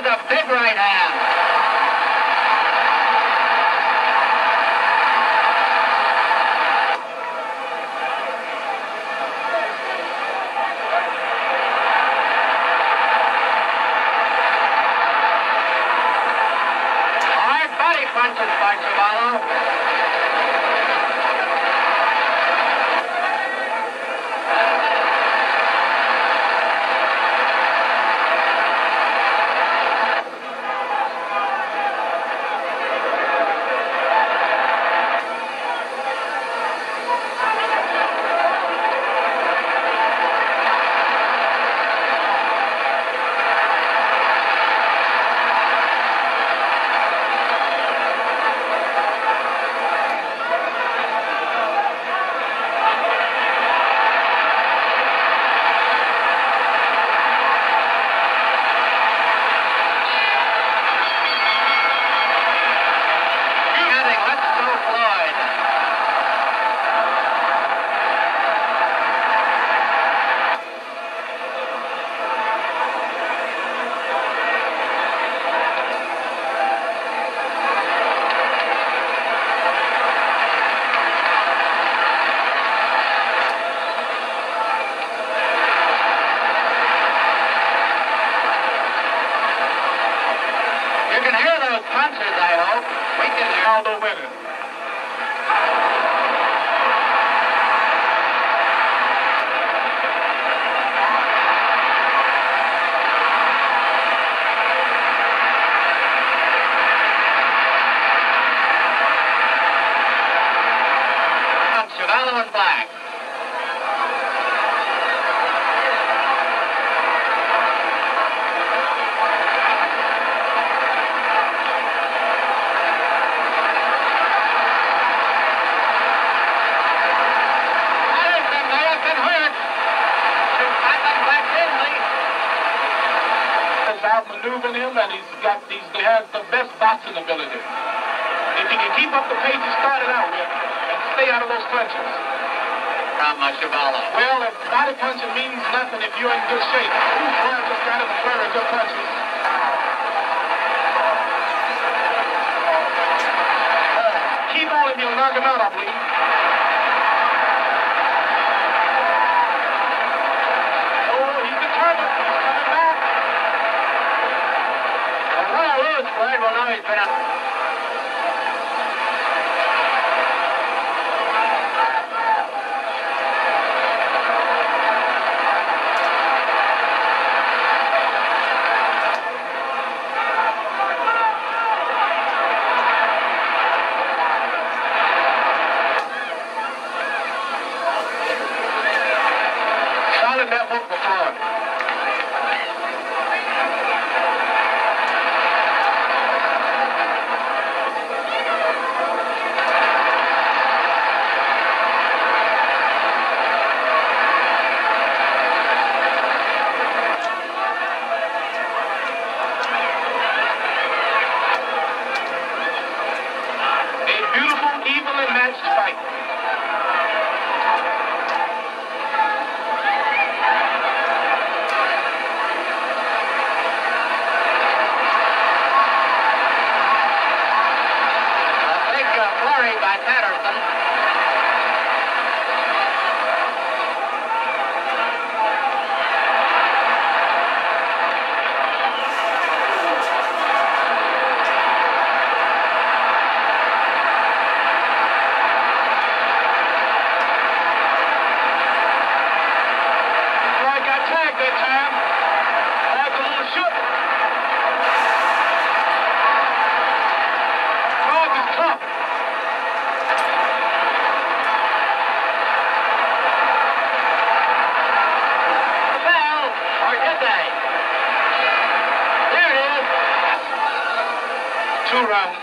Was a big right hand. Hard body punches by Chuvalo. Punches, I hope. We can hear all the women. Outmaneuvered him, and he's got these. He has the best boxing ability. If he can keep up the pace he started out with, and stay out of those punches. From uh, Chuvalo. Well, if body punching means nothing if you're in good shape, Floyd just got in a flurry of good punches. Keep on him, you'll knock him out, I believe. Solid left hook for Two rounds.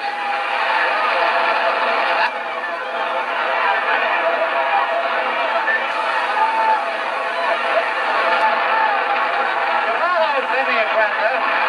Semi-aggressive. Back